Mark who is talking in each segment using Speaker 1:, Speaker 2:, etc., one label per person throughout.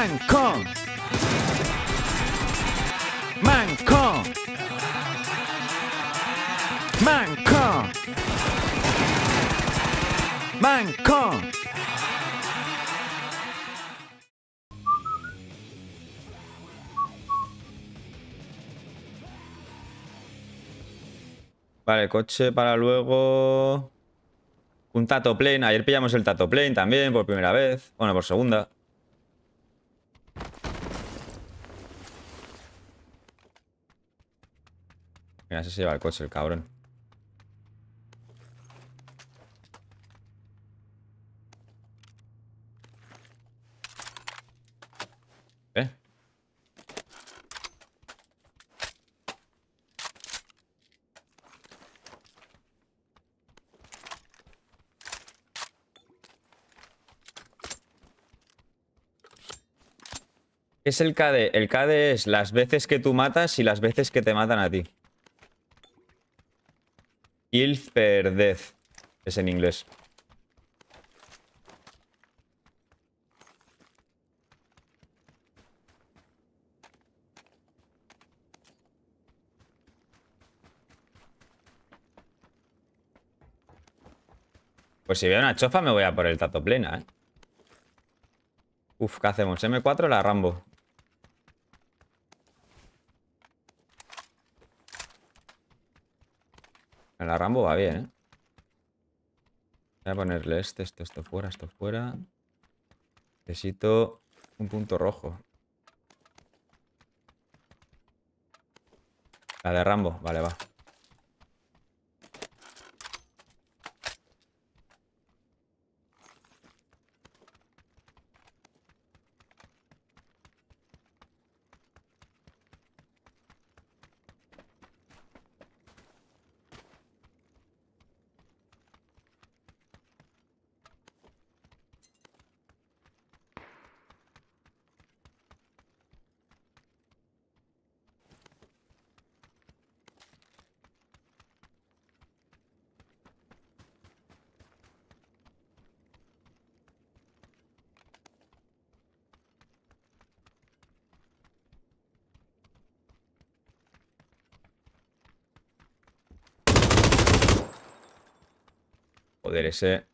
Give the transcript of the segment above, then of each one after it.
Speaker 1: Manco. Manco. Manco. Manco.
Speaker 2: Vale, coche para luego. Un Tato Plane. Ayer pillamos el Tato Plane también por primera vez. Bueno, por segunda. Mira, se lleva el coche, el cabrón. ¿Eh? ¿Qué es el KD? El KD es las veces que tú matas y las veces que te matan a ti. Kills per death. Es en inglés. Pues si veo una chofa me voy a por el tato plena, ¿eh? Uf, ¿qué hacemos? ¿M4 o la Rambo? La Rambo va bien, ¿eh? Voy a ponerle este, esto, esto fuera, esto fuera. Necesito un punto rojo. La de Rambo, vale, va. Joder, ese...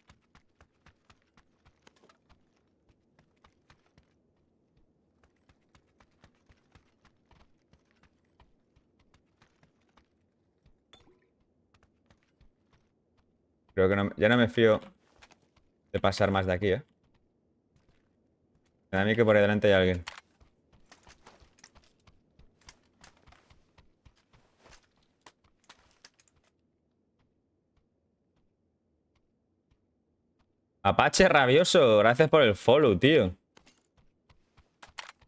Speaker 2: Creo que no, ya no me fío de pasar más de aquí, ¿eh? A mí que por ahí delante hay alguien. Apache rabioso, gracias por el follow, tío.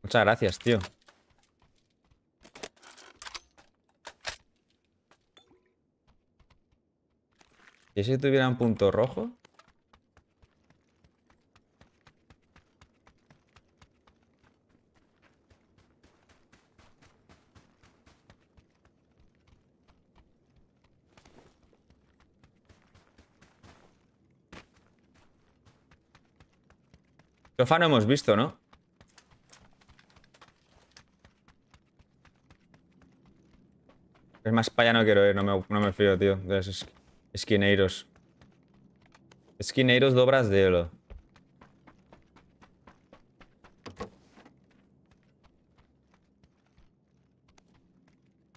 Speaker 2: Muchas gracias, tío. ¿Y si tuviera un punto rojo? Sofá no hemos visto, ¿no? Es más para allá no quiero ir, no me, no me fío, tío. De esos esquineiros. Esquineiros dobras de oro.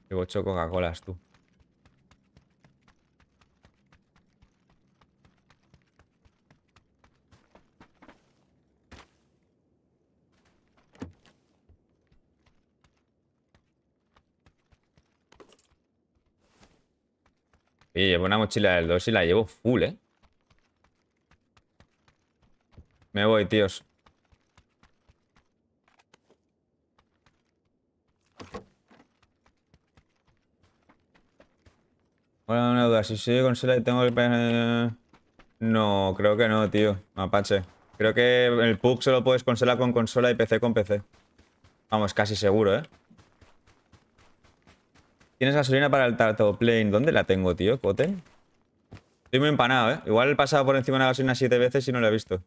Speaker 2: Llevo ocho Coca-Colas, tú. Y llevo una mochila del 2 y la llevo full, ¿eh? Me voy, tíos. Hola, una duda. Si soy consola y tengo el... No, creo que no, tío. Mapache. Creo que el PUC solo puedes consola con consola y PC con PC. Vamos, casi seguro, ¿eh? Tienes gasolina para el tartoplane. ¿Dónde la tengo, tío? ¿Coten? Estoy muy empanado, ¿eh? Igual he pasado por encima de la gasolina siete veces y no la he visto.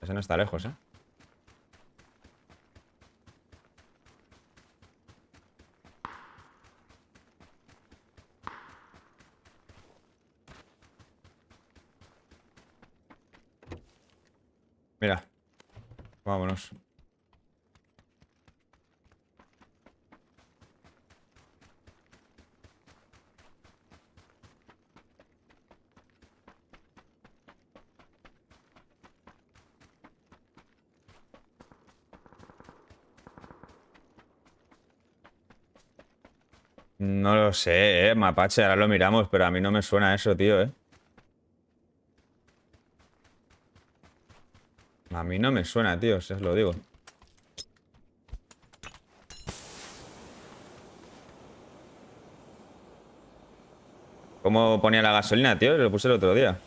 Speaker 2: Ese no está lejos, ¿eh? Lo sé, eh, Mapache, ahora lo miramos, pero a mí no me suena eso, tío, eh. A mí no me suena, tío, si os lo digo. ¿Cómo ponía la gasolina, tío? Lo puse el otro día.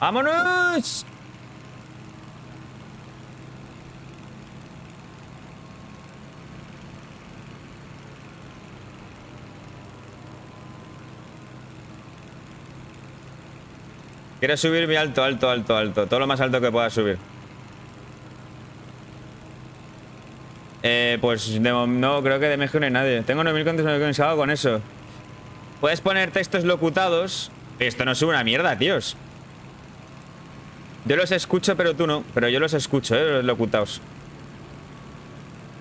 Speaker 2: ¡Vámonos! Quiero subir mi alto, alto, alto, alto. Todo lo más alto que pueda subir. Eh, pues no, creo que de México no hay nadie. Tengo 9.000 contos hago con eso. Puedes poner textos locutados. Esto no sube una mierda, tíos. Yo los escucho, pero tú no. Pero yo los escucho, eh, los.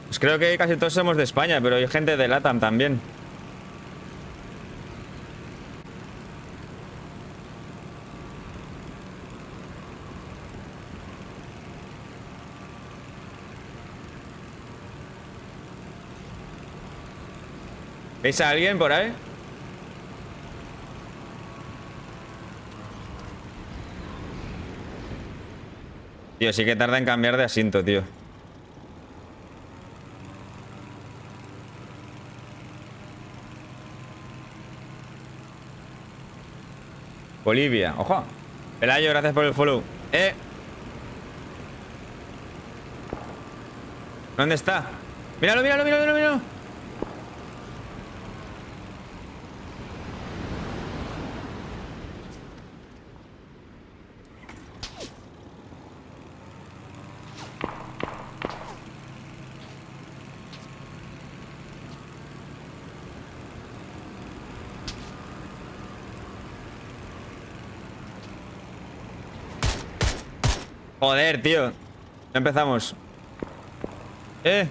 Speaker 2: Pues creo que casi todos somos de España, pero hay gente de LATAM también. ¿Veis a alguien por ahí? Tío, sí que tarda en cambiar de asiento, tío. Bolivia, ojo. Pelayo, gracias por el follow. Eh. ¿Dónde está? Míralo, míralo, míralo, míralo, tío. Empezamos. Eh.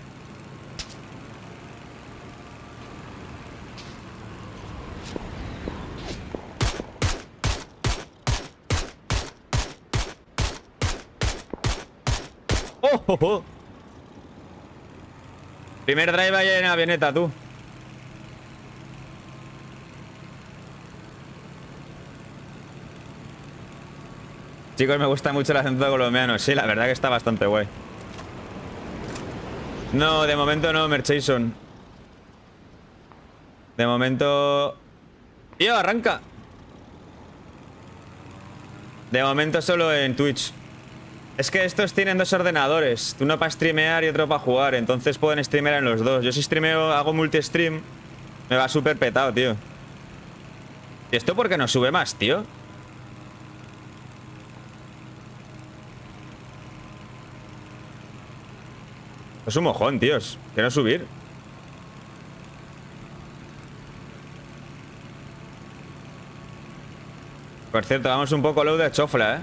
Speaker 2: Oh, oh, oh. Primer drive ahí en avioneta, tú. Chicos, me gusta mucho el acento colombiano. Sí, la verdad que está bastante guay. No, de momento no, Merchason. De momento... ¡Tío, arranca! De momento solo en Twitch. Es que estos tienen dos ordenadores. Uno para streamear y otro para jugar. Entonces pueden streamear en los dos. Yo si streameo, hago multi-stream, me va súper petado, tío. ¿Y esto por qué no sube más, tío? Es un mojón, tíos. Quiero subir. Por cierto, vamos un poco low de chofla, ¿eh?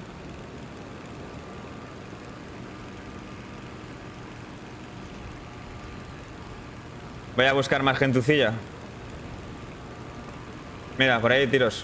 Speaker 2: Voy a buscar más gentucilla. Mira, por ahí hay tiros.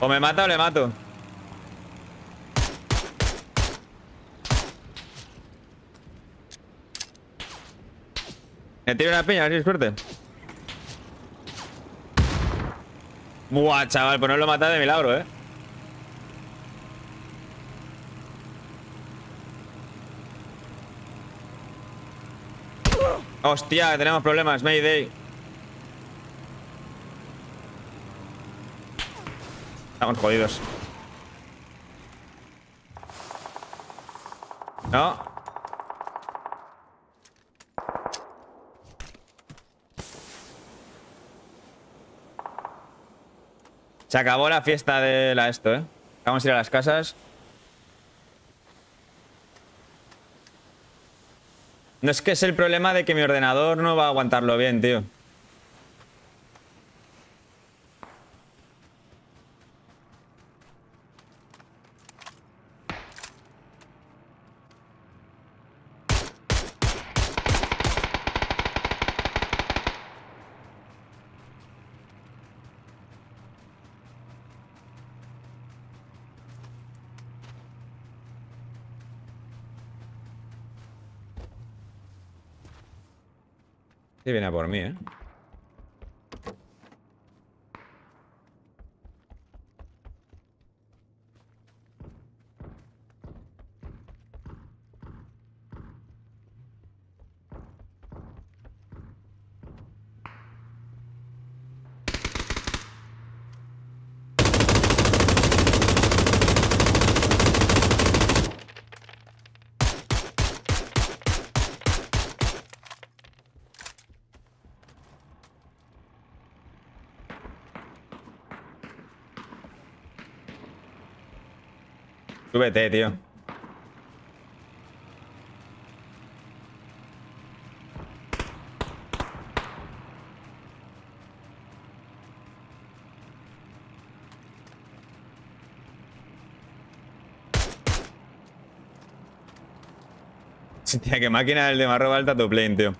Speaker 2: O me mata o le mato. Me tiro una piña, a ver si suerte. Buah, chaval, pues no lo de milagro, eh. Hostia, tenemos problemas, Mayday. Estamos jodidos. No. Se acabó la fiesta de la esto, ¿eh? Vamos a ir a las casas. No es que es el problema de que mi ordenador no va a aguantarlo bien, tío. Sí viene a por mí, ¿eh? Súbete, tío. Hostia, qué máquina el de marro alta tu plane, tío.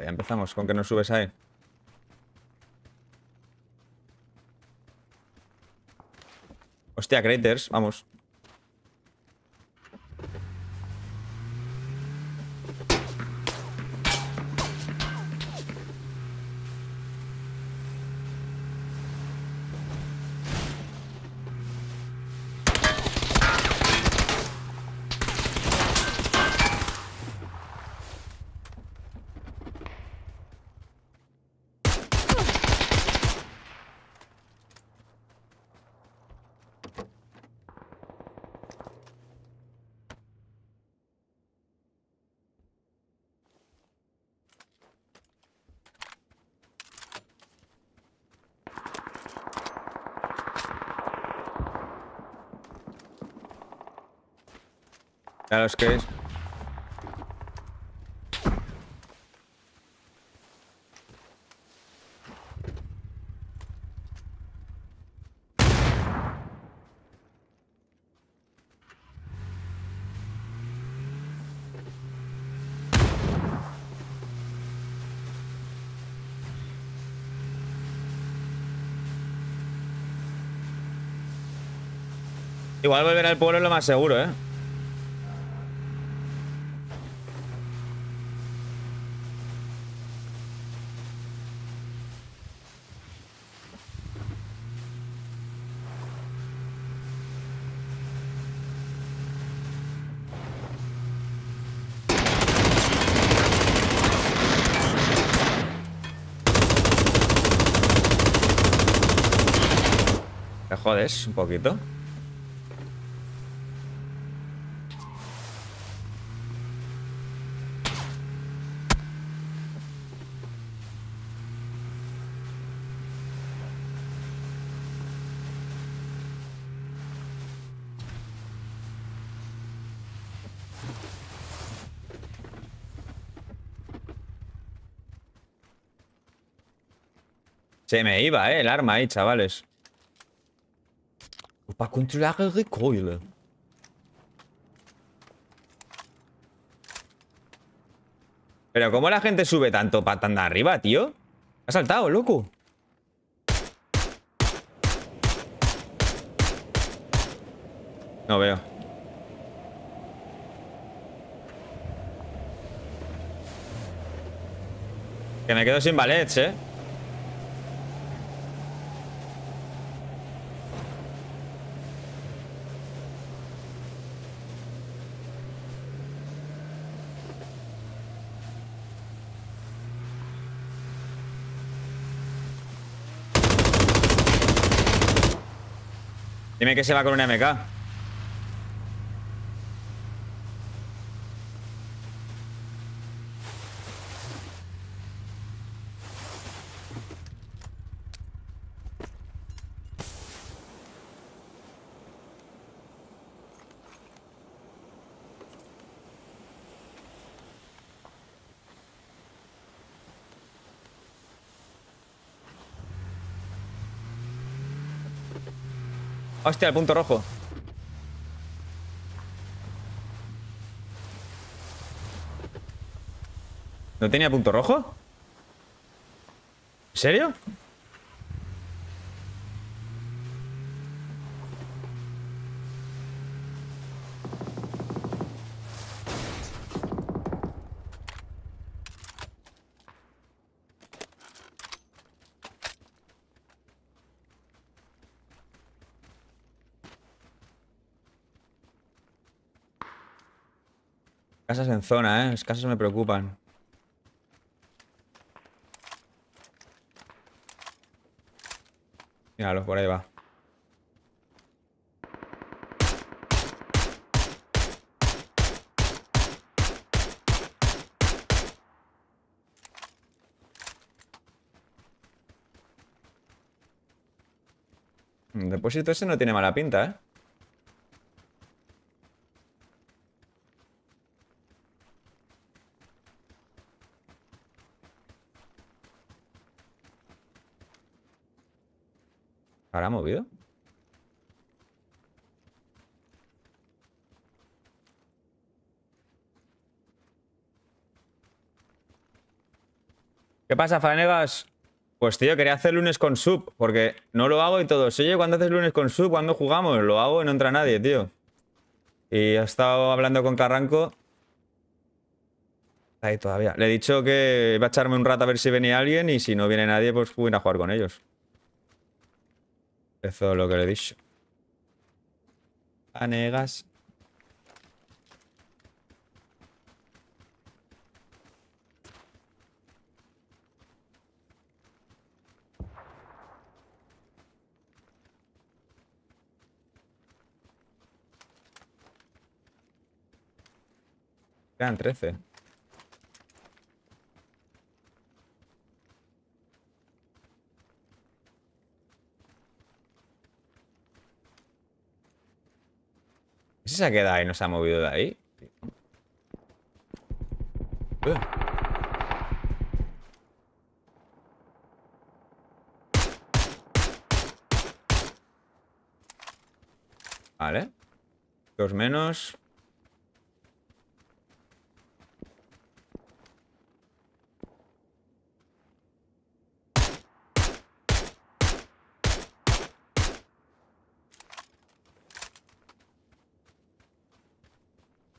Speaker 2: Empezamos con que no subes ahí. Hostia, craters, vamos. Ya los que es. Igual volver al pueblo es lo más seguro, ¿eh? Te jodes un poquito. Se me iba, eh, el arma ahí, chavales. Para controlar el recoil. Pero ¿cómo la gente sube tanto para tan arriba, tío? Ha saltado, loco. No veo. Que me quedo sin ballets, eh. Dime que se va con un MK. Hostia, el punto rojo. ¿No tenía punto rojo? ¿En serio? Casas en zona, ¿eh? Las casas me preocupan. Míralo, por ahí va. El depósito ese no tiene mala pinta, ¿eh? ¿Habrá movido? ¿Qué pasa, Fanegas? Pues tío, quería hacer lunes con sub, porque no lo hago y todo. Oye, ¿cuándo haces lunes con sub? ¿Cuándo jugamos? Lo hago y no entra nadie, tío. Y he estado hablando con Carranco. Ahí todavía. Le he dicho que iba a echarme un rato a ver si venía alguien y si no viene nadie, pues voy a jugar con ellos. Eso es lo que le he dicho. Fanegas. Quedan 13. ¿Y si se ha quedado ahí no se ha movido de ahí? Vale. Dos menos.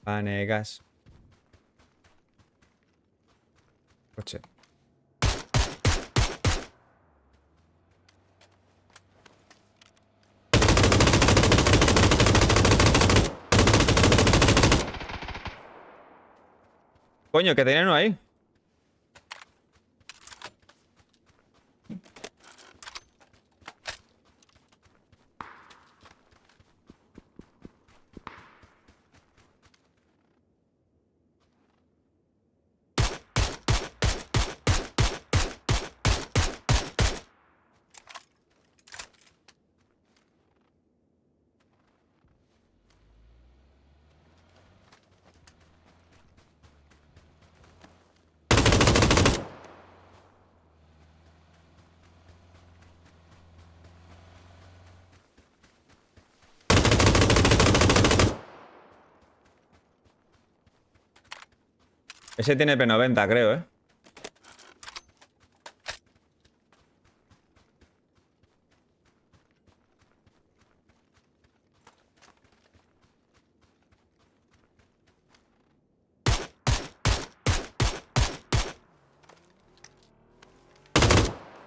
Speaker 2: Vanegas. Coche. Coño, que tenían ahí. Ese tiene P90, creo, ¿eh?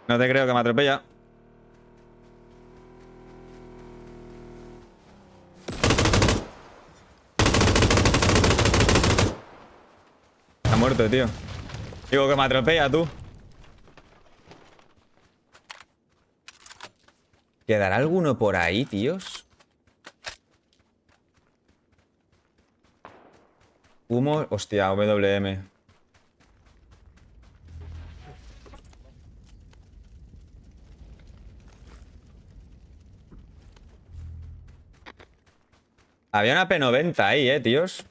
Speaker 2: No te creo que me atropella. Tío. Digo que me atropella, tú. ¿Quedará alguno por ahí, tíos? Humo, hostia, WM. Había una P90 ahí, eh, tíos.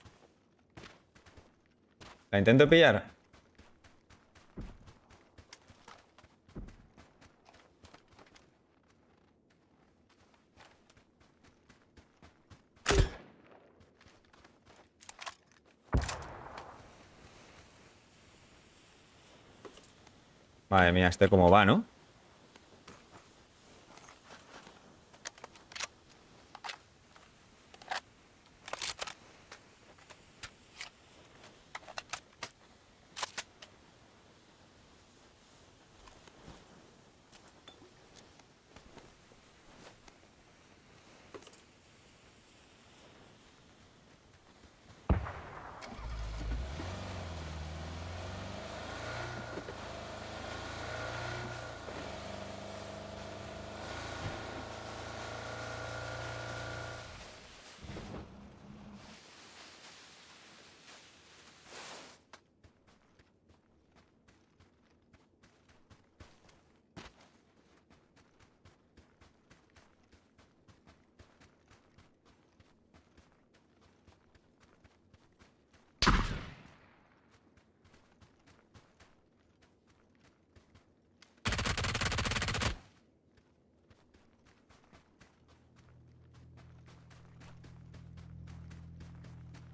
Speaker 2: La intento pillar. Madre mía, este cómo va, ¿no?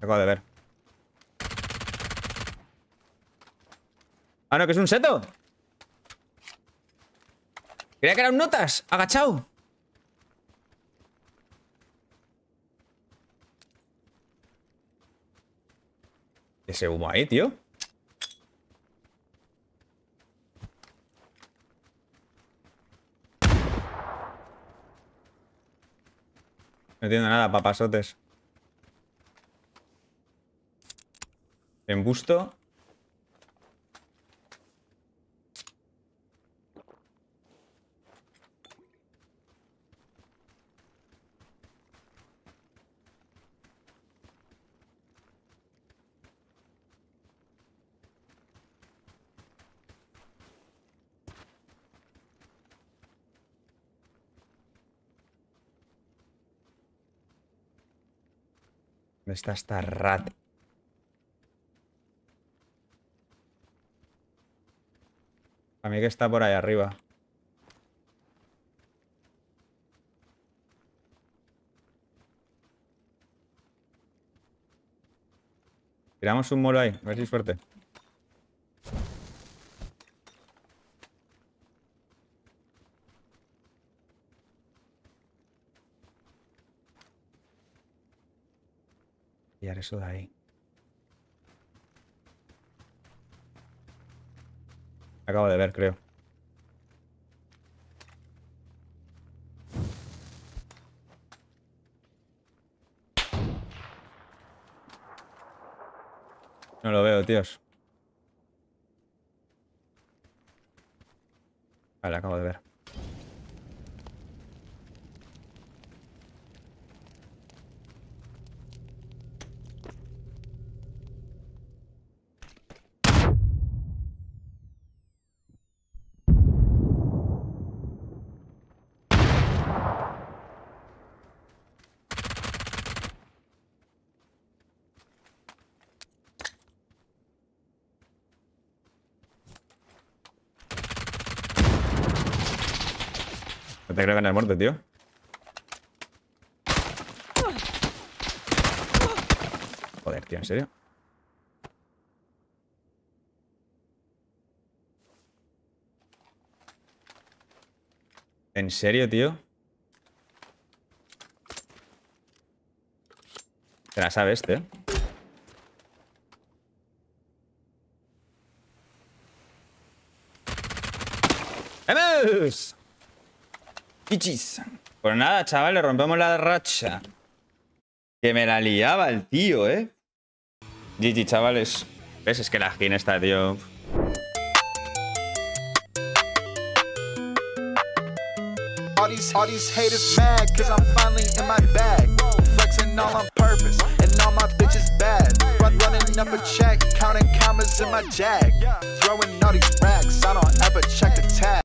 Speaker 2: Acabo de ver. Ah, no, que es un seto. Creía que era un notas, agachado. Ese humo ahí, tío. No entiendo nada, papasotes. Embusto. ¿Dónde está esta rat? A mí que está por ahí arriba. Tiramos un molo ahí, a ver si suerte. Pillar eso de ahí. Acabo de ver, creo. No lo veo, tíos. Vale, acabo de ver. Te creo que no muerte, tío. Joder, tío, ¿en serio? ¿En serio, tío? Te la sabes, tío. Pichis. Pues nada, chavales, rompemos la racha. Que me la liaba el tío, ¿eh? GG, chavales. ¿Ves? Es que la skin está, tío.
Speaker 3: All these, all these haters mad, cause I'm finally in my bag. Flexing all on purpose, and all my bitches bad. Run, running up a check, counting commas in my jag. Throwing all these racks, I don't ever check the tag.